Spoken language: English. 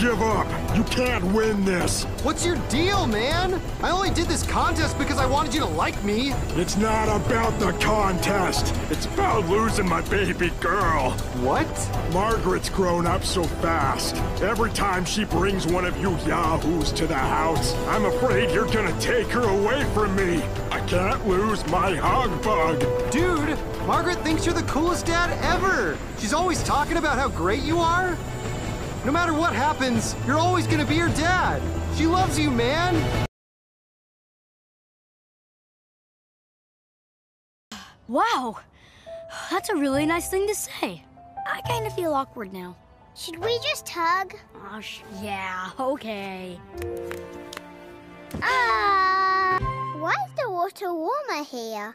give up. You can't win this. What's your deal, man? I only did this contest because I wanted you to like me. It's not about the contest. It's about losing my baby girl. What? Margaret's grown up so fast. Every time she brings one of you yahoos to the house, I'm afraid you're gonna take her away from me. I can't lose my hug bug. Dude, Margaret thinks you're the coolest dad ever. She's always talking about how great you are. No matter what happens, you're always gonna be her dad. She loves you, man. Wow, that's a really nice thing to say. I kind of feel awkward now. Should we just hug? Oh, sh- yeah, okay. Ah! why is the water warmer here?